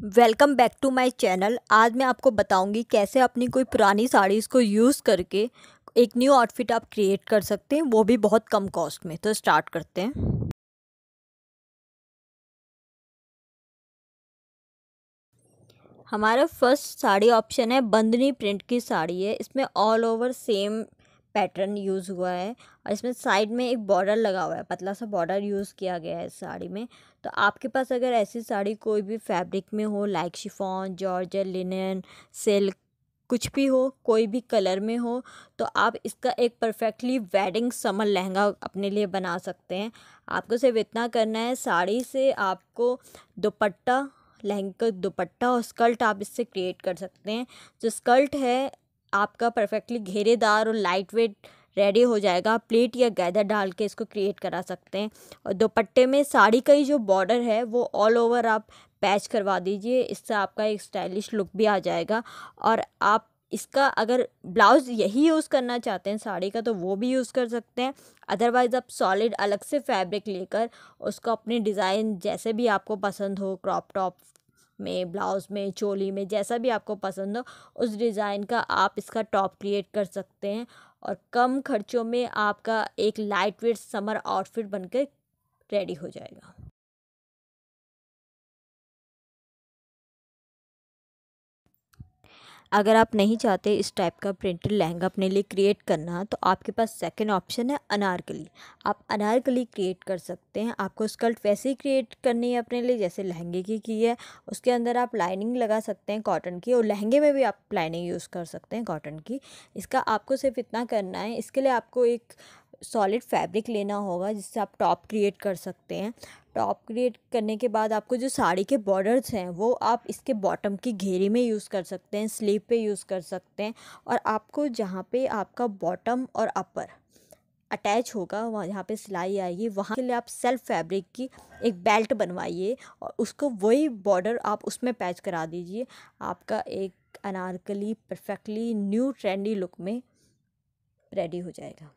Welcome back to my channel. आज मैं आपको बताऊँगी कैसे अपनी कोई पुरानी साड़ीज़ को यूज़ करके एक न्यू आउटफिट आप क्रिएट कर सकते हैं। वो भी बहुत कम कॉस्ट में। तो स्टार्ट करते हैं। हमारा फ़र्स्ट साड़ी ऑप्शन है बंदनी प्रिंट की साड़ी है। इसमें all over same pattern use हुआ है और इसमें साइड में एक बॉर्डर लगा हुआ है, पतला सा बॉर्डर यूज़ किया गया है इस साड़ी में। तो आपके पास अगर ऐसी साड़ी कोई भी फैब्रिक में हो, like chiffon, georgette, linen, silk, कुछ भी हो, कोई भी कलर में हो तो आप इसका एक परफेक्टली वेडिंग समर लहंगा अपने लिए बना सकते हैं। आपको सिर्फ़ इतना करना है, साड़ी से आपको दुपट्टा, लहंगे का दुपट्टा और स्कर्ट आप इससे क्रिएट कर सकते हैं। जो स्कर्ट है आपका परफेक्टली घेरेदार और लाइट वेट रेडी हो जाएगा। प्लेट या गैदर डाल के इसको क्रिएट करा सकते हैं। और दुपट्टे में साड़ी का ही जो बॉर्डर है, वो ऑल ओवर आप पैच करवा दीजिए। इससे आपका एक स्टाइलिश लुक भी आ जाएगा। और आप इसका अगर ब्लाउज़ यही यूज़ करना चाहते हैं साड़ी का तो वो भी यूज़ कर सकते हैं। अदरवाइज़ आप सॉलिड अलग से फैब्रिक लेकर उसको अपने डिज़ाइन जैसे भी आपको पसंद हो क्रॉप टॉप में, ब्लाउज़ में, चोली में, जैसा भी आपको पसंद हो, उस डिज़ाइन का आप इसका टॉप क्रिएट कर सकते हैं और कम खर्चों में आपका एक लाइट वेट समर आउटफिट बनकर रेडी हो जाएगा। अगर आप नहीं चाहते इस टाइप का प्रिंटेड लहंगा अपने लिए क्रिएट करना तो आपके पास सेकंड ऑप्शन है अनारकली आप अनारकली क्रिएट कर सकते हैं। आपको स्कर्ट वैसे ही क्रिएट करनी है अपने लिए, जैसे लहंगे की की है। उसके अंदर आप लाइनिंग लगा सकते हैं कॉटन की, और लहंगे में भी आप लाइनिंग यूज़ कर सकते हैं कॉटन की। इसका आपको सिर्फ़ इतना करना है। इसके लिए आपको एक सॉलिड फैब्रिक लेना होगा, जिससे आप टॉप क्रिएट कर सकते हैं। टॉप क्रिएट करने के बाद आपको जो साड़ी के बॉर्डर्स हैं, वो आप इसके बॉटम की घेरी में यूज़ कर सकते हैं स्लीव पे यूज़ कर सकते हैं और आपको जहाँ पे आपका बॉटम और अपर अटैच होगा, वहाँ जहाँ पे सिलाई आएगी, वहाँ के लिए आप सेल्फ फैब्रिक की एक बेल्ट बनवाइए और उसको वही बॉर्डर आप उसमें पैच करा दीजिए। आपका एक Anarkali perfectly new trendy look में रेडी हो जाएगा।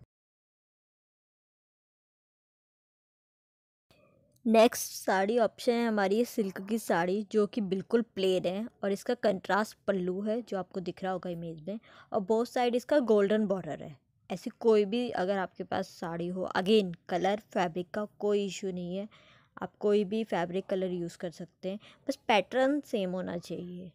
नेक्स्ट साड़ी ऑप्शन है हमारी सिल्क की साड़ी, जो कि बिल्कुल प्लेन है और इसका कंट्रास्ट पल्लू है, जो आपको दिख रहा होगा इमेज में और बोथ साइड इसका गोल्डन बॉर्डर है। ऐसी कोई भी अगर आपके पास साड़ी हो अगेन कलर फैब्रिक का कोई इशू नहीं है, आप कोई भी फैब्रिक कलर यूज़ कर सकते हैं, बस पैटर्न सेम होना चाहिए।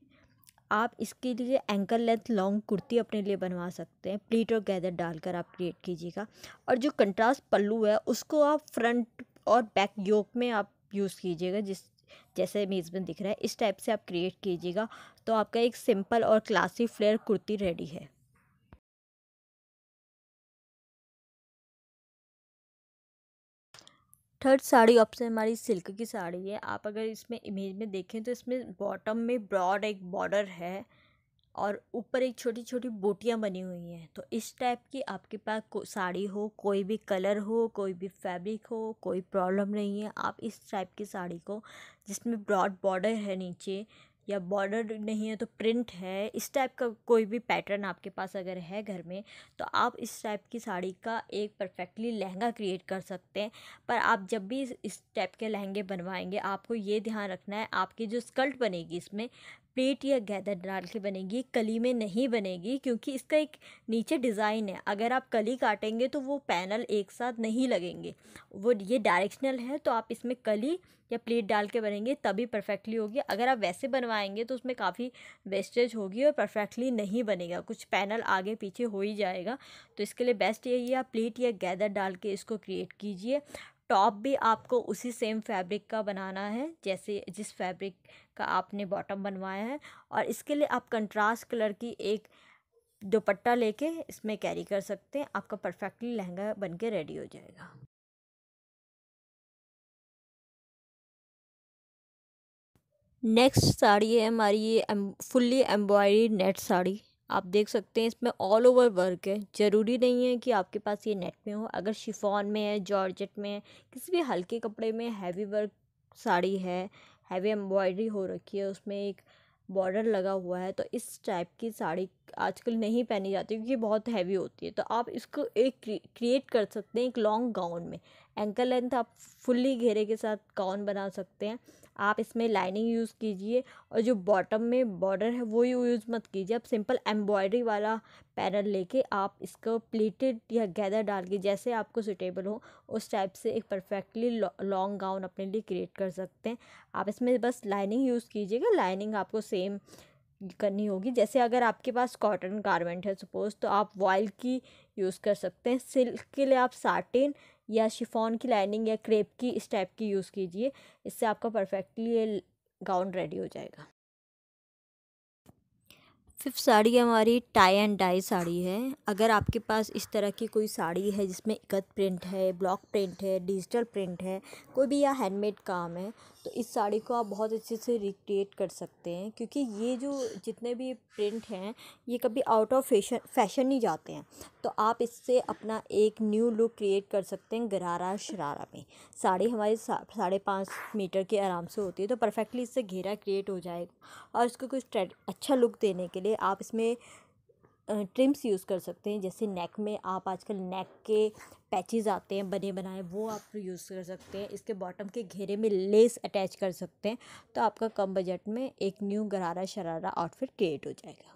आप इसके लिए एंकल लेंथ लॉन्ग कुर्ती अपने लिए बनवा सकते हैं प्लीट और गैदर डालकर आप क्रिएट कीजिएगा और जो कंट्रास्ट पल्लू है, उसको आप फ्रंट और बैक योक में आप यूज़ कीजिएगा, जिस, जैसे मीज़ में दिख रहा है, इस टाइप से आप क्रिएट कीजिएगा तो आपका एक सिंपल और क्लासी फ्लेयर कुर्ती रेडी है। थर्ड साड़ी ऑप्शन हमारी सिल्क की साड़ी है। आप अगर इसमें इमेज में देखें तो इसमें बॉटम में ब्रॉड एक बॉर्डर है। और ऊपर एक छोटी छोटी बोटियाँ बनी हुई हैं। तो इस टाइप की आपके पास को, साड़ी हो, कोई भी कलर हो, कोई भी फैब्रिक हो, कोई प्रॉब्लम नहीं है। आप इस टाइप की साड़ी को, जिसमें ब्रॉड बॉर्डर है नीचे या बॉर्डर नहीं है तो प्रिंट है, इस टाइप का कोई भी पैटर्न आपके पास अगर है घर में तो आप इस टाइप की साड़ी का एक परफेक्टली लहंगा क्रिएट कर सकते हैं। पर आप जब भी इस टाइप के लहंगे बनवाएँगे, आपको ये ध्यान रखना है, आपकी जो स्कर्ट बनेगी इसमें प्लेट या गैदर डाल के बनेगी, कली में नहीं बनेगी, क्योंकि इसका एक नीचे डिज़ाइन है। अगर आप कली काटेंगे तो वो पैनल एक साथ नहीं लगेंगे। वो ये डायरेक्शनल है तो आप इसमें कली या प्लेट डाल के बनेंगे, तभी परफेक्टली होगी। अगर आप वैसे बनवाएँगे तो उसमें काफ़ी वेस्टेज होगी और परफेक्टली नहीं बनेगा। कुछ पैनल आगे पीछे हो ही जाएगा। तो इसके लिए बेस्ट यही है, आप प्लेट या गैदर डाल के इसको क्रिएट कीजिए। टॉप भी आपको उसी सेम फैब्रिक का बनाना है, जैसे जिस फैब्रिक का आपने बॉटम बनवाया है। और इसके लिए आप कंट्रास्ट कलर की एक दुपट्टा लेके इसमें कैरी कर सकते हैं, आपका परफेक्टली लहंगा बन के रेडी हो जाएगा। नेक्स्ट साड़ी है हमारी ये फुल्ली एम्ब्रॉयडरी नेट साड़ी। आप देख सकते हैं इसमें ऑल ओवर वर्क है। ज़रूरी नहीं है कि आपके पास ये नेट में हो। अगर शिफॉन में है जॉर्जेट में है, किसी भी हल्के कपड़े में हैवी वर्क साड़ी है हैवी एम्ब्रॉयडरी हो रखी है, उसमें एक बॉर्डर लगा हुआ है तो इस टाइप की साड़ी आजकल नहीं पहनी जाती क्योंकि बहुत हैवी होती है। तो आप इसको एक क्रिएट कर सकते हैं एक लॉन्ग गाउन में। एंकल लेंथ आप फुल्ली घेरे के साथ गाउन बना सकते हैं। आप इसमें लाइनिंग यूज़ कीजिए और जो बॉटम में बॉर्डर है वो यूज़ मत कीजिए। आप सिंपल एम्ब्रॉयडरी वाला पैनल लेके आप इसको प्लीटेड या गैदर डाल के जैसे आपको सुटेबल हो, उस टाइप से एक परफेक्टली लॉन्ग गाउन अपने लिए क्रिएट कर सकते हैं। आप इसमें बस लाइनिंग यूज़ कीजिएगा, लाइनिंग आपको सेम करनी होगी। जैसे अगर आपके पास कॉटन गारमेंट है, सपोज़ तो आप वॉयल की यूज़ कर सकते हैं। सिल्क के लिए आप साटिन या शिफॉन की लाइनिंग या क्रेप की इस टाइप की यूज़ कीजिए, इससे आपका परफेक्टली ये गाउन रेडी हो जाएगा। फिफ्थ साड़ी हमारी टाई एंड डाई साड़ी है। अगर आपके पास इस तरह की कोई साड़ी है जिसमें इकत प्रिंट है ब्लॉक प्रिंट है डिजिटल प्रिंट है, कोई भी या हैंडमेड काम है तो इस साड़ी को आप बहुत अच्छे से रिक्रिएट कर सकते हैं, क्योंकि ये जो जितने भी प्रिंट हैं, ये कभी आउट ऑफ़ फ़ैशन फ़ैशन नहीं जाते हैं। तो आप इससे अपना एक न्यू लुक क्रिएट कर सकते हैं गरारा शरारा में। साड़ी हमारी साढ़े पाँच मीटर के आराम से होती है तो परफेक्टली इससे घेरा क्रिएट हो जाएगा। और इसको कुछ अच्छा लुक देने के लिए आप इसमें ट्रिम्स यूज़ कर सकते हैं, जैसे नेक में आप आजकल नेक के पैचेस आते हैं, बने बनाए, वो आप यूज़ कर सकते हैं। इसके बॉटम के घेरे में लेस अटैच कर सकते हैं तो आपका कम बजट में एक न्यू गरारा शरारा आउटफिट क्रिएट हो जाएगा।